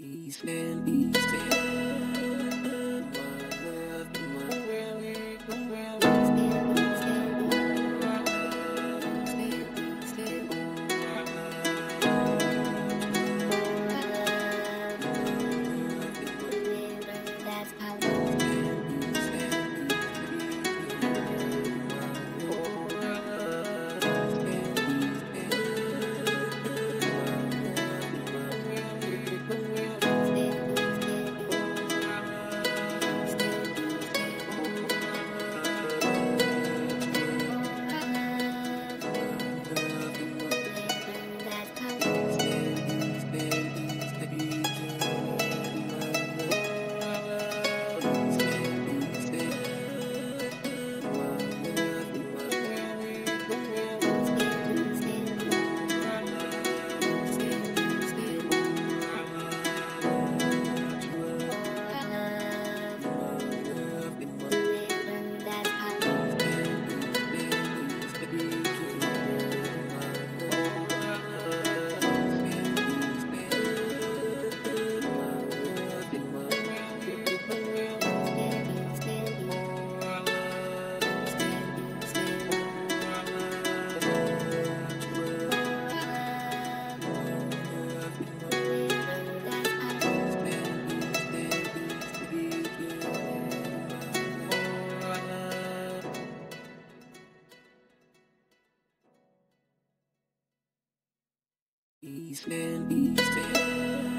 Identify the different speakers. Speaker 1: East End, East
Speaker 2: East and
Speaker 3: East and east.